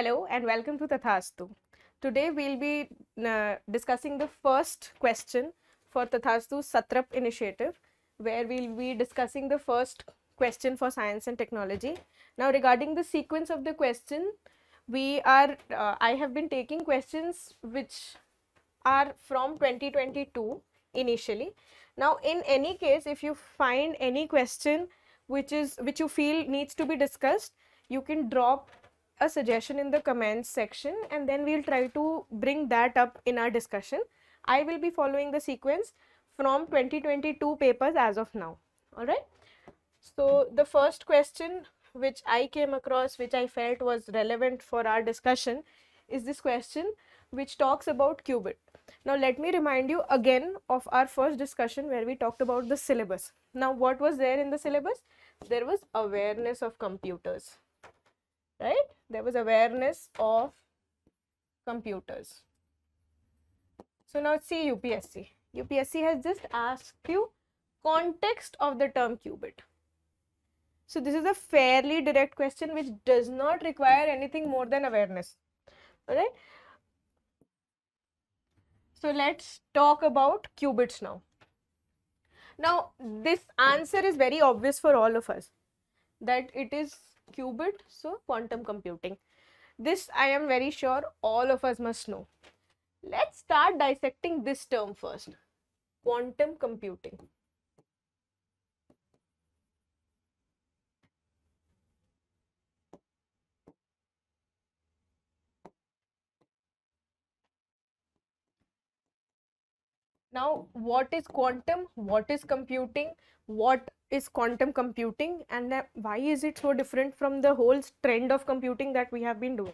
Hello and welcome to Tathastu. Today we'll be uh, discussing the first question for Tathastu Satrap initiative where we'll be discussing the first question for science and technology. Now regarding the sequence of the question, we are, uh, I have been taking questions which are from 2022 initially. Now in any case, if you find any question which is, which you feel needs to be discussed, you can drop a suggestion in the comments section and then we'll try to bring that up in our discussion. I will be following the sequence from 2022 papers as of now. Alright. So the first question which I came across which I felt was relevant for our discussion is this question which talks about qubit. Now let me remind you again of our first discussion where we talked about the syllabus. Now what was there in the syllabus? There was awareness of computers right? There was awareness of computers. So now see upsc upsc has just asked you context of the term qubit. So this is a fairly direct question which does not require anything more than awareness. All right? So let's talk about qubits now. Now this answer is very obvious for all of us that it is qubit so quantum computing. This i am very sure all of us must know. Let's start dissecting this term first. Quantum computing. Now what is quantum? What is computing? What is quantum computing and why is it so different from the whole trend of computing that we have been doing?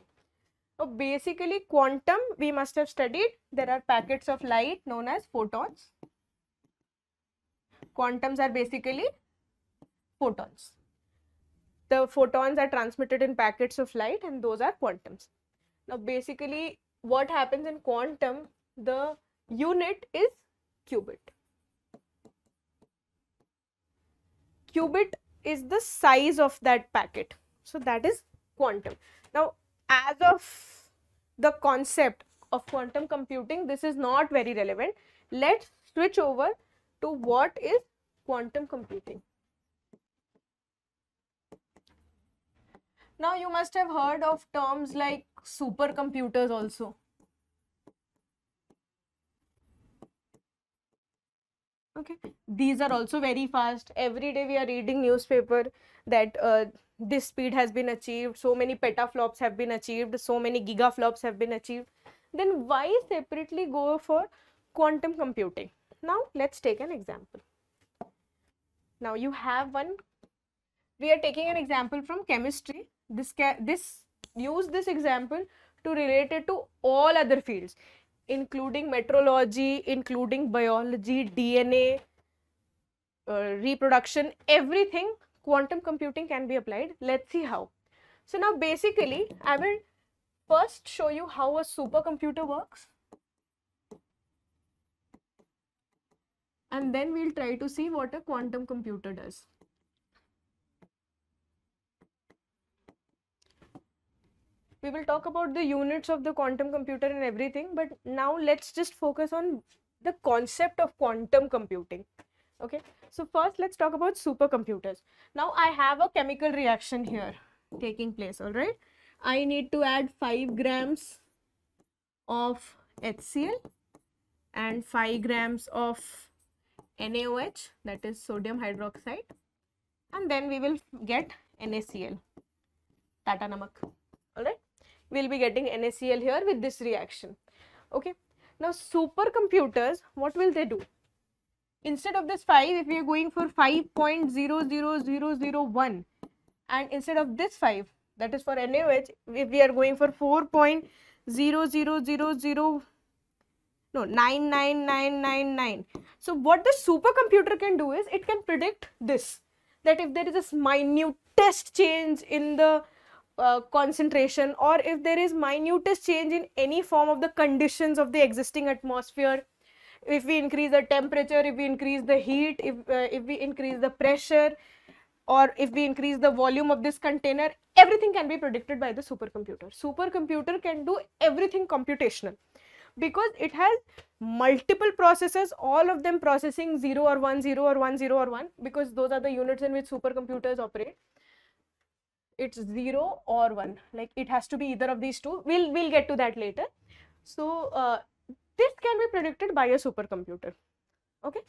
So basically quantum we must have studied. There are packets of light known as photons. Quantums are basically photons. The photons are transmitted in packets of light and those are quantums. Now basically what happens in quantum? The unit is qubit. Qubit is the size of that packet. So that is quantum. Now, as of the concept of quantum computing, this is not very relevant. Let's switch over to what is quantum computing. Now, you must have heard of terms like supercomputers also. Okay. These are also very fast. Every day we are reading newspaper that uh, this speed has been achieved so many petaflops have been achieved so many gigaflops have been achieved. Then why separately go for quantum computing? Now let's take an example. Now you have one. We are taking an example from chemistry. This this use this example to relate it to all other fields including metrology, including biology, DNA, uh, reproduction, everything, quantum computing can be applied. Let's see how. So now basically, I will first show you how a supercomputer works. And then we'll try to see what a quantum computer does. We will talk about the units of the quantum computer and everything but now let's just focus on the concept of quantum computing. Okay so first let's talk about supercomputers. Now i have a chemical reaction here taking place all right? I need to add 5 grams of hcl and 5 grams of NaOH that is sodium hydroxide and then we will get NaCl Tata Namak alright we'll be getting NaCl here with this reaction. Okay. Now supercomputers, what will they do? Instead of this 5, if we are going for 5.00001 and instead of this 5, that is for NaOH, if we are going for 4.00000 no 99999 so what the supercomputer can do is it can predict this that if there is a minutest change in the uh, concentration or if there is minutest change in any form of the conditions of the existing atmosphere if we increase the temperature if we increase the heat if uh, if we increase the pressure or if we increase the volume of this container, everything can be predicted by the supercomputer. Supercomputer can do everything computational because it has multiple processors, all of them processing 0 or 1, 0 or 1, 0 or 1 because those are the units in which supercomputers operate. It's 0 or 1, like it has to be either of these two. We'll, we'll get to that later. So, uh, this can be predicted by a supercomputer. Okay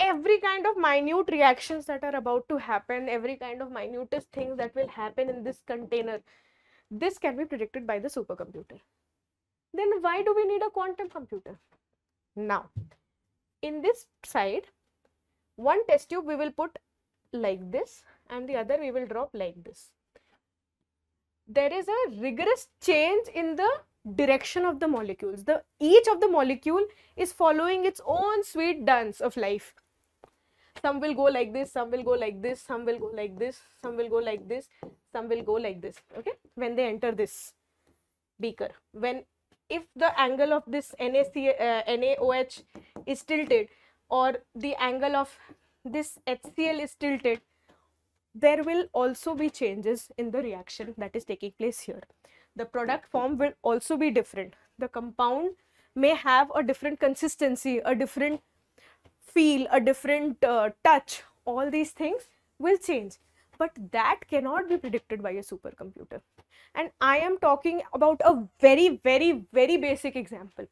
every kind of minute reactions that are about to happen, every kind of minutest things that will happen in this container, this can be predicted by the supercomputer. Then why do we need a quantum computer? Now, in this side, one test tube we will put like this and the other we will drop like this. There is a rigorous change in the direction of the molecules. The each of the molecule is following its own sweet dance of life some will go like this some will go like this some will go like this some will go like this some will go like this okay when they enter this beaker when if the angle of this NaC, uh, NaOH is tilted or the angle of this HCl is tilted there will also be changes in the reaction that is taking place here the product form will also be different the compound may have a different consistency a different feel, a different uh, touch, all these things will change. But that cannot be predicted by a supercomputer. And I am talking about a very, very, very basic example.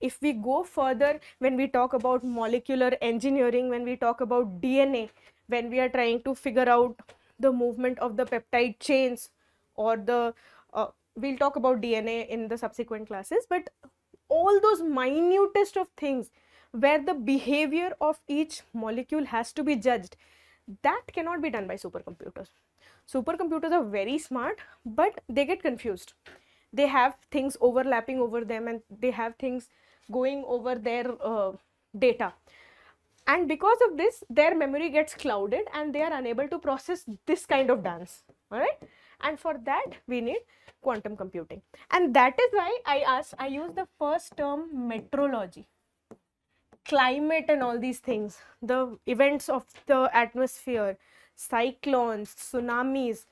If we go further, when we talk about molecular engineering, when we talk about DNA, when we are trying to figure out the movement of the peptide chains or the, uh, we'll talk about DNA in the subsequent classes, but all those minutest of things where the behavior of each molecule has to be judged that cannot be done by supercomputers. Supercomputers are very smart but they get confused. They have things overlapping over them and they have things going over their uh, data and because of this their memory gets clouded and they are unable to process this kind of dance. All right and for that we need quantum computing. And that is why i asked i use the first term metrology. Climate and all these things, the events of the atmosphere, cyclones, tsunamis,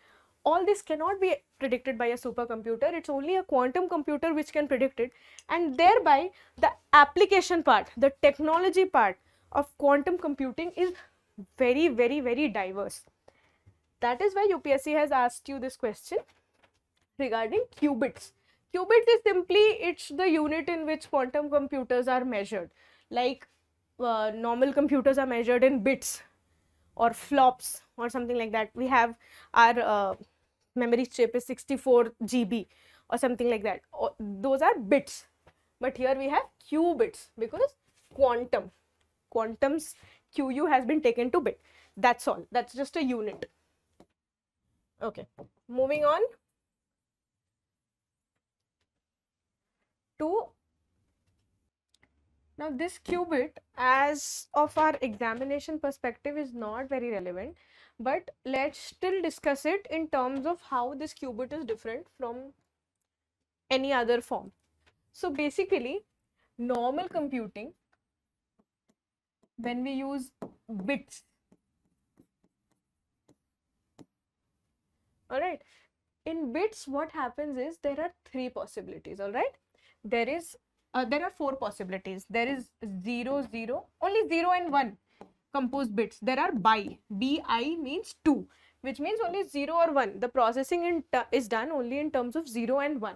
all this cannot be predicted by a supercomputer. It's only a quantum computer which can predict it. And thereby, the application part, the technology part of quantum computing is very, very, very diverse. That is why UPSC has asked you this question regarding qubits. Qubits is simply, it's the unit in which quantum computers are measured like uh, normal computers are measured in bits or flops or something like that. We have our uh, memory chip is 64 GB or something like that. those are bits. But here we have qubits because quantum, quantum's QU has been taken to bit. That's all. That's just a unit. Okay. Moving on to now this qubit as of our examination perspective is not very relevant but let's still discuss it in terms of how this qubit is different from any other form. So basically normal computing when we use bits all right in bits what happens is there are three possibilities all right there is uh, there are four possibilities. There is 0, 0, only 0 and 1 composed bits. There are bi. Bi means 2, which means only 0 or 1. The processing in is done only in terms of 0 and 1.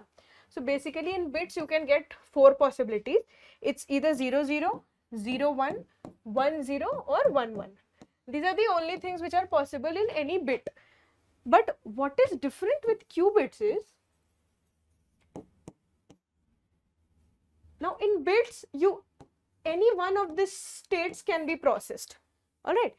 So basically in bits you can get four possibilities. It's either 0, 0, 0, 1, 1, 0 or 1, 1. These are the only things which are possible in any bit. But what is different with qubits is Now in bits, you any one of these states can be processed. All right.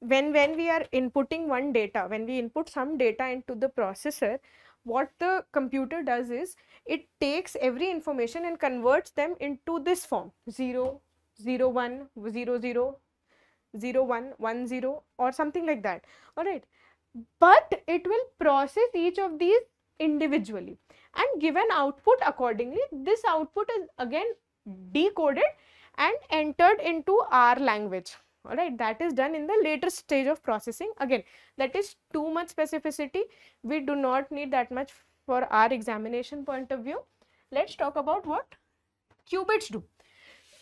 When, when we are inputting one data, when we input some data into the processor, what the computer does is it takes every information and converts them into this form 0, 0, 1, 0, 0, 0, 1, 1, 0 or something like that. All right. But it will process each of these individually and give an output accordingly. This output is again decoded and entered into our language. all right that is done in the later stage of processing again that is too much specificity we do not need that much for our examination point of view let's talk about what qubits do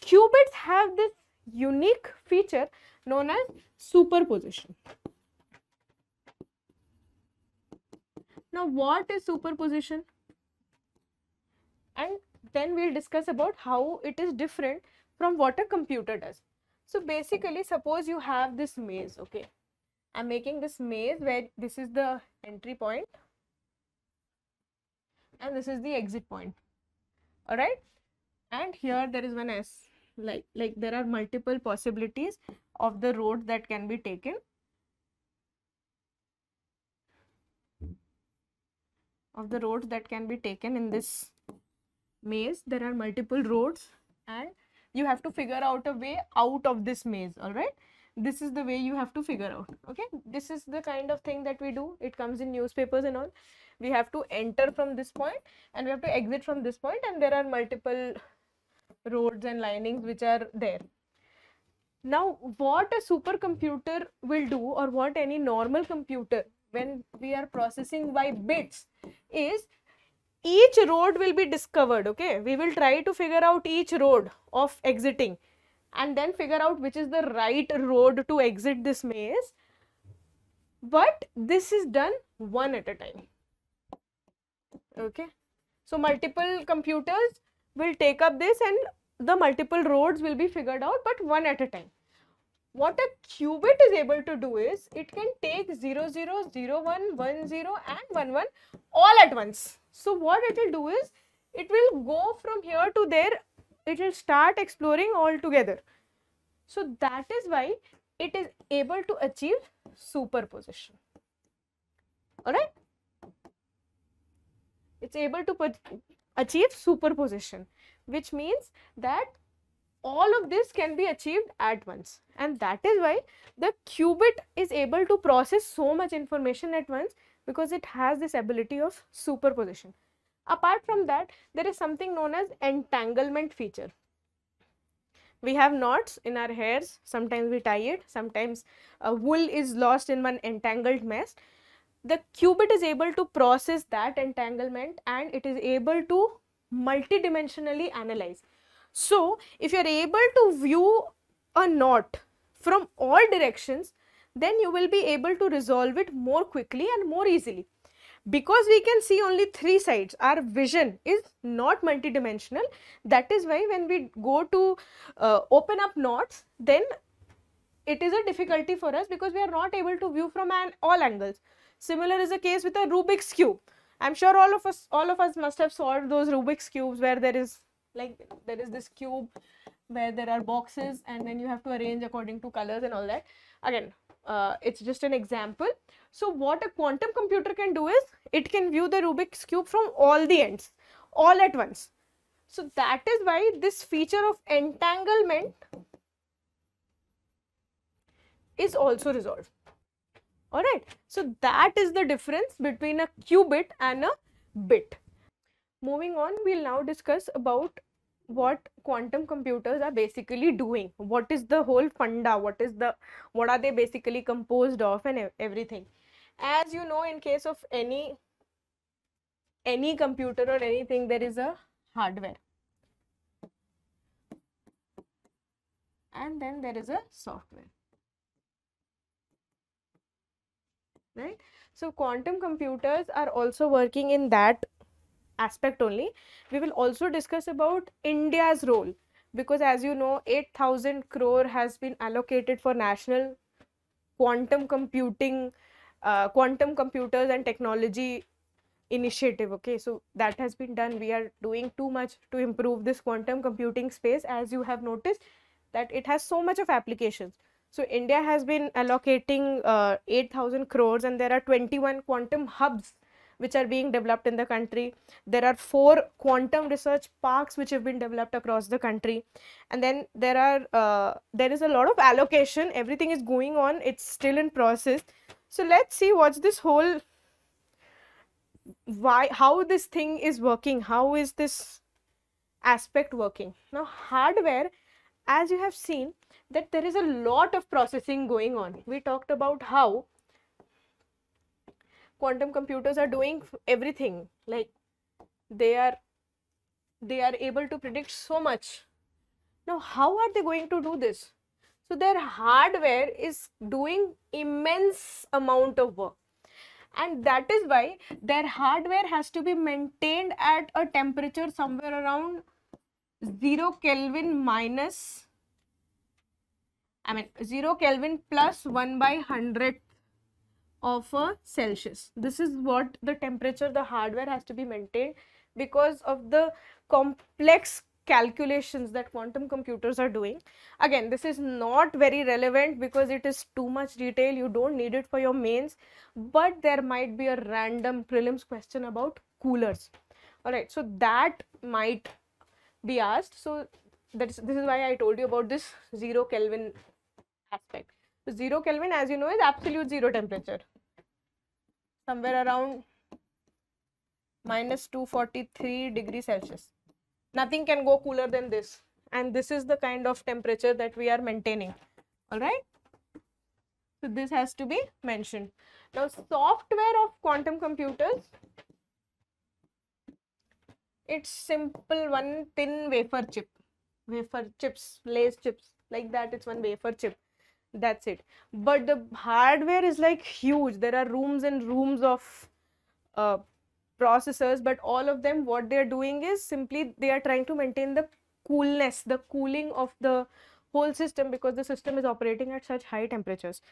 qubits have this unique feature known as superposition. Now what is superposition? And then we'll discuss about how it is different from what a computer does. So basically suppose you have this maze okay? I'm making this maze where this is the entry point and this is the exit point all right and here there is one s like like there are multiple possibilities of the road that can be taken. Of the roads that can be taken in this maze. There are multiple roads and you have to figure out a way out of this maze all right? This is the way you have to figure out okay? This is the kind of thing that we do. It comes in newspapers and all. We have to enter from this point and we have to exit from this point and there are multiple roads and linings which are there. Now what a supercomputer will do or what any normal computer when we are processing by bits is each road will be discovered okay? We will try to figure out each road of exiting and then figure out which is the right road to exit this maze but this is done one at a time okay? So multiple computers will take up this and the multiple roads will be figured out but one at a time. What a qubit is able to do is it can take 0 0 0 1 1 0 and 1 1 all at once. So what it will do is it will go from here to there. It will start exploring all together so that is why it is able to achieve superposition. All right? It's able to achieve superposition which means that all of this can be achieved at once. And that is why the qubit is able to process so much information at once because it has this ability of superposition. Apart from that there is something known as entanglement feature. We have knots in our hairs. Sometimes we tie it. Sometimes a wool is lost in one entangled mess the qubit is able to process that entanglement and it is able to multidimensionally analyze so, if you are able to view a knot from all directions, then you will be able to resolve it more quickly and more easily. Because we can see only three sides, our vision is not multidimensional. That is why when we go to uh, open up knots, then it is a difficulty for us because we are not able to view from an, all angles. Similar is the case with a Rubik's cube. I'm sure all of us all of us must have solved those Rubik's cubes where there is like there is this cube where there are boxes and then you have to arrange according to colors and all that. Again uh, it's just an example. So what a quantum computer can do is it can view the rubik's cube from all the ends all at once. So that is why this feature of entanglement is also resolved all right so that is the difference between a qubit and a bit. Moving on we'll now discuss about what quantum computers are basically doing. What is the whole funda? What is the what are they basically composed of and everything? As you know in case of any any computer or anything there is a hardware. And then there is a software right? So quantum computers are also working in that aspect only. We will also discuss about india's role because as you know 8000 crore has been allocated for national quantum computing uh, quantum computers and technology initiative okay? So that has been done. We are doing too much to improve this quantum computing space. As you have noticed that it has so much of applications so india has been allocating uh, 8000 crores and there are 21 quantum hubs which are being developed in the country. There are four quantum research parks which have been developed across the country. And then there are uh, there is a lot of allocation. Everything is going on. It's still in process. So let's see what's this whole why how this thing is working. How is this aspect working? Now hardware as you have seen that there is a lot of processing going on. We talked about how quantum computers are doing everything. Like they are they are able to predict so much. Now how are they going to do this? So their hardware is doing immense amount of work. And that is why their hardware has to be maintained at a temperature somewhere around 0 Kelvin minus I mean 0 Kelvin plus 1 by 100 of a Celsius. This is what the temperature the hardware has to be maintained because of the complex calculations that quantum computers are doing. Again, this is not very relevant because it is too much detail. You don't need it for your mains, but there might be a random prelims question about coolers. All right, so that might be asked. So that is this is why I told you about this zero Kelvin aspect. So zero Kelvin, as you know, is absolute zero temperature. Somewhere around minus 243 degrees Celsius. Nothing can go cooler than this. And this is the kind of temperature that we are maintaining. All right? So this has to be mentioned. Now software of quantum computers it's simple one thin wafer chip. Wafer chips lace chips like that it's one wafer chip that's it. But the hardware is like huge. There are rooms and rooms of uh, processors but all of them what they are doing is simply they are trying to maintain the coolness the cooling of the whole system because the system is operating at such high temperatures.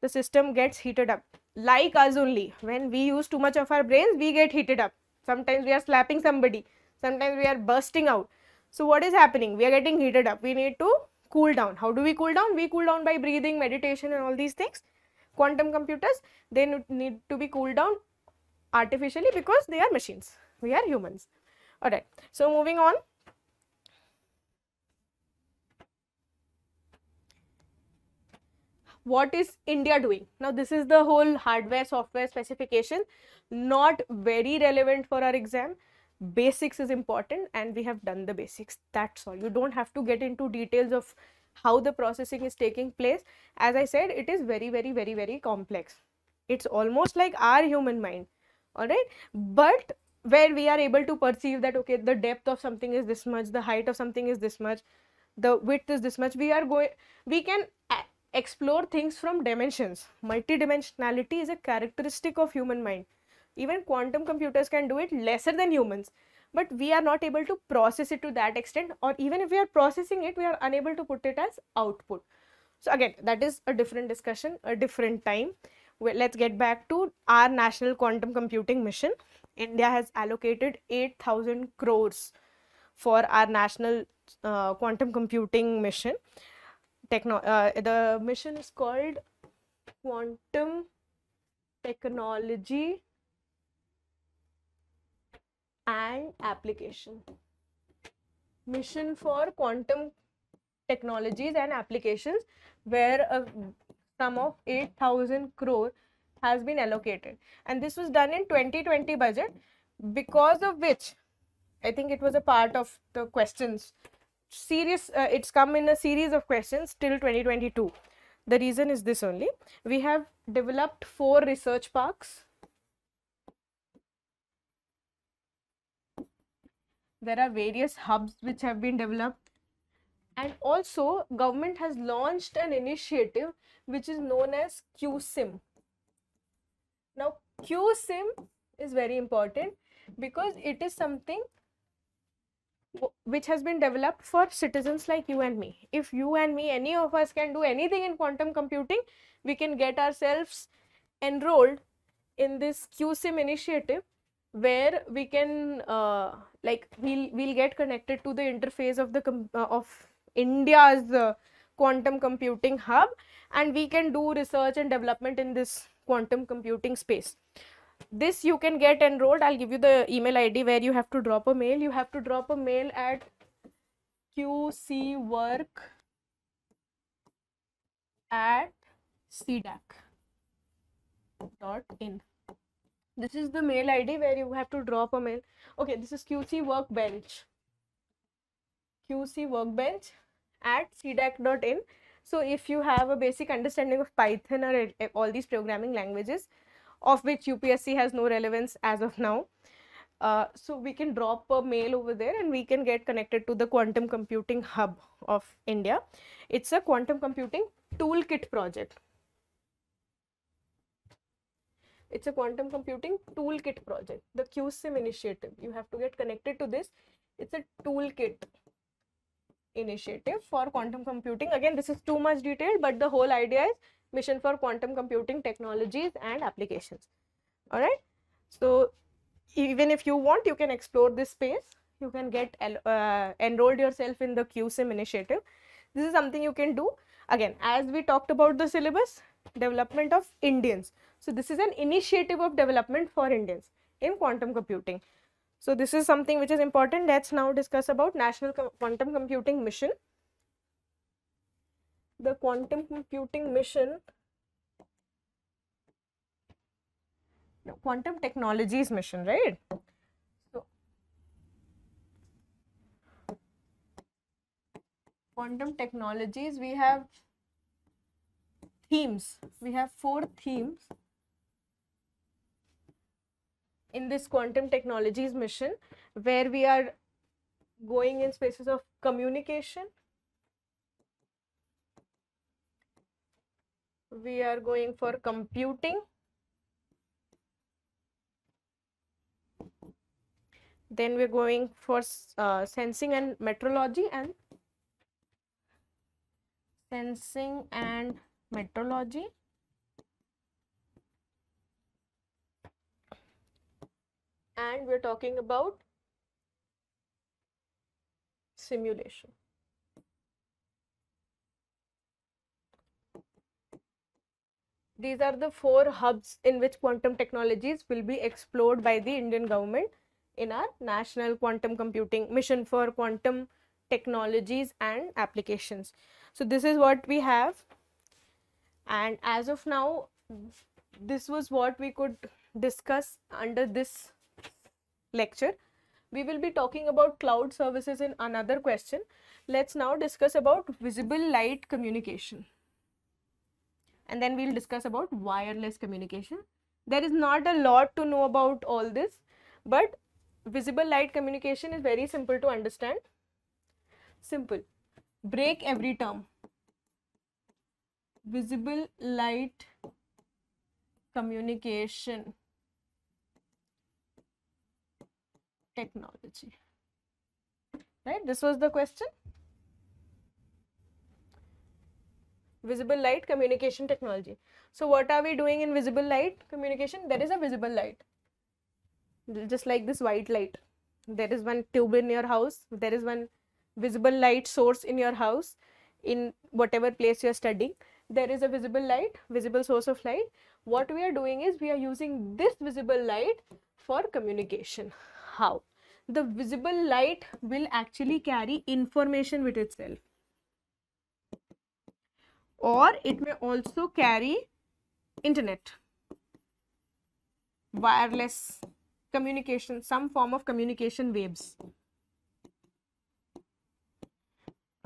The system gets heated up like us only. When we use too much of our brains we get heated up. Sometimes we are slapping somebody. Sometimes we are bursting out. So what is happening? We are getting heated up. We need to cool down how do we cool down we cool down by breathing meditation and all these things quantum computers they need to be cooled down artificially because they are machines. We are humans. Alright. So, moving on. What is India doing? Now, this is the whole hardware software specification, not very relevant for our exam. Basics is important and we have done the basics. That's all. You don't have to get into details of how the processing is taking place. As I said, it is very, very, very, very complex. It's almost like our human mind all right but where we are able to perceive that okay the depth of something is this much the height of something is this much the width is this much we are going we can explore things from dimensions multidimensionality is a characteristic of human mind even quantum computers can do it lesser than humans but we are not able to process it to that extent or even if we are processing it we are unable to put it as output so again that is a different discussion a different time well, let's get back to our national quantum computing mission. India has allocated 8000 crores for our national uh, quantum computing mission. Techno uh, the mission is called Quantum Technology and Application. Mission for Quantum Technologies and Applications where a sum of 8000 crore has been allocated. And this was done in 2020 budget because of which i think it was a part of the questions. Series uh, it's come in a series of questions till 2022 the reason is this only. We have developed four research parks there are various hubs which have been developed and also government has launched an initiative which is known as QSIM. Now QSIM is very important because it is something which has been developed for citizens like you and me. If you and me, any of us can do anything in quantum computing, we can get ourselves enrolled in this QSIM initiative where we can uh, like we'll we'll get connected to the interface of the uh, of India's uh, quantum computing hub and we can do research and development in this quantum computing space. This you can get enrolled. I'll give you the email ID where you have to drop a mail. You have to drop a mail at qcwork at cdac dot in. This is the mail ID where you have to drop a mail. Okay, this is QC Workbench. QC Workbench at cdac.in. So if you have a basic understanding of Python or all these programming languages, of which UPSC has no relevance as of now, uh, so we can drop a mail over there and we can get connected to the quantum computing hub of India. It's a quantum computing toolkit project. It's a quantum computing toolkit project, the QSIM initiative. You have to get connected to this. It's a toolkit initiative for quantum computing. Again, this is too much detail, but the whole idea is mission for quantum computing technologies and applications. All right. So even if you want, you can explore this space. You can get uh, enrolled yourself in the QSIM initiative. This is something you can do. Again, as we talked about the syllabus, development of Indians. So this is an initiative of development for Indians in quantum computing. So this is something which is important. Let's now discuss about National Com Quantum Computing Mission. The quantum computing mission, no, quantum technologies mission, right? So quantum technologies, we have themes. We have four themes in this quantum technologies mission where we are going in spaces of communication we are going for computing then we're going for uh, sensing and metrology and sensing and metrology and we're talking about simulation. These are the four hubs in which quantum technologies will be explored by the Indian government in our National Quantum Computing Mission for Quantum Technologies and Applications. So this is what we have and as of now this was what we could discuss under this lecture. We will be talking about cloud services in another question. Let's now discuss about visible light communication. And then we'll discuss about wireless communication. There is not a lot to know about all this, but visible light communication is very simple to understand. Simple. Break every term. Visible light communication technology. Right, this was the question. Visible light communication technology. So what are we doing in visible light communication? There is a visible light, just like this white light. There is one tube in your house. There is one visible light source in your house in whatever place you are studying. There is a visible light, visible source of light. What we are doing is we are using this visible light for communication. How? The visible light will actually carry information with itself. Or it may also carry internet wireless communication some form of communication waves.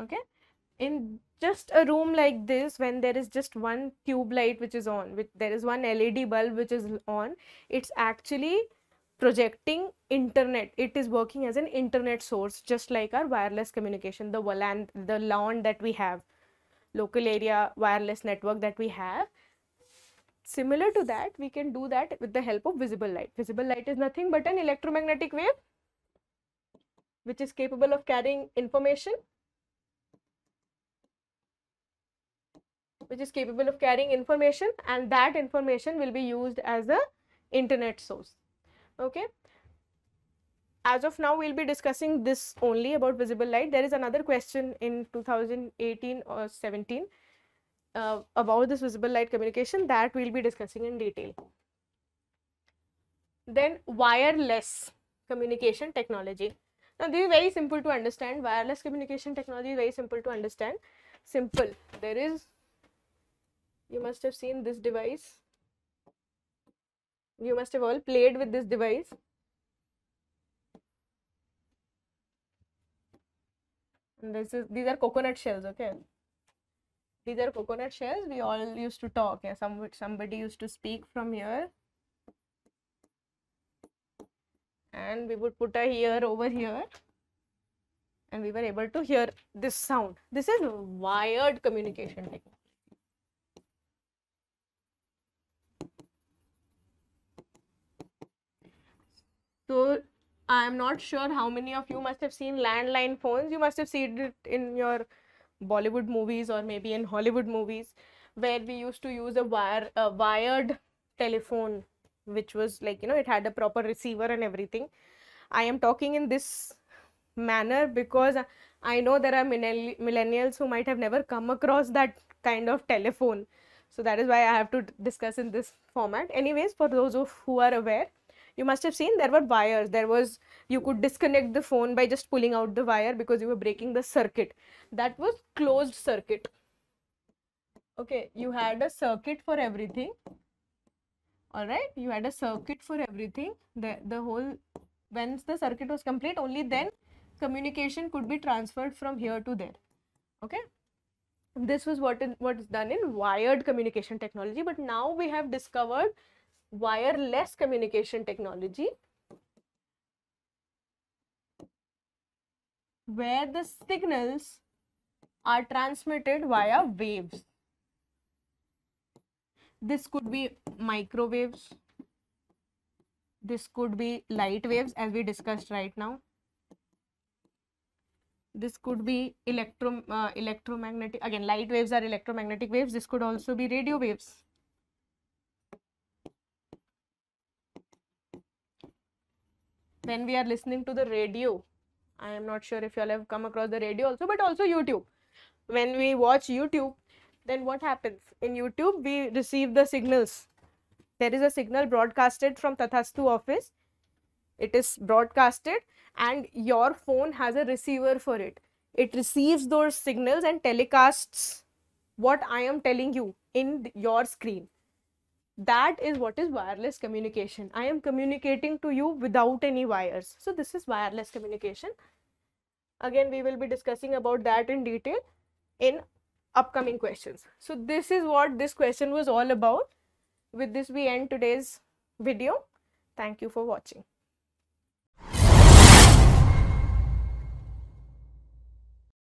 Okay? In just a room like this when there is just one tube light which is on with there is one led bulb which is on it's actually projecting internet. It is working as an internet source just like our wireless communication the WLAN the LAN that we have local area wireless network that we have. Similar to that we can do that with the help of visible light. Visible light is nothing but an electromagnetic wave which is capable of carrying information which is capable of carrying information and that information will be used as a internet source. Okay? As of now we'll be discussing this only about visible light. There is another question in 2018 or 17 uh, about this visible light communication that we'll be discussing in detail. Then wireless communication technology. Now this is very simple to understand. Wireless communication technology is very simple to understand. Simple. There is you must have seen this device you must have all played with this device. And this is these are coconut shells, okay? These are coconut shells. We all used to talk. Yeah, some somebody used to speak from here. And we would put a ear over here and we were able to hear this sound. This is wired communication technology. So I'm not sure how many of you must have seen landline phones. You must have seen it in your Bollywood movies or maybe in Hollywood movies where we used to use a wire a wired telephone which was like you know it had a proper receiver and everything. I am talking in this manner because I know there are millennials who might have never come across that kind of telephone. So that is why I have to discuss in this format. Anyways, for those of who are aware, you must have seen there were wires. There was you could disconnect the phone by just pulling out the wire because you were breaking the circuit. That was closed circuit. Okay you had a circuit for everything. All right you had a circuit for everything. The the whole once the circuit was complete only then communication could be transferred from here to there. Okay? This was what is what is done in wired communication technology but now we have discovered wireless communication technology where the signals are transmitted via waves. This could be microwaves. This could be light waves as we discussed right now. This could be uh, electromagnetic again light waves are electromagnetic waves. This could also be radio waves. When we are listening to the radio. I am not sure if you all have come across the radio also but also youtube. When we watch youtube then what happens? In youtube we receive the signals. There is a signal broadcasted from tathastu office. It is broadcasted and your phone has a receiver for it. It receives those signals and telecasts what i am telling you in your screen that is what is wireless communication. I am communicating to you without any wires. So this is wireless communication. Again we will be discussing about that in detail in upcoming questions. So this is what this question was all about. With this we end today's video. Thank you for watching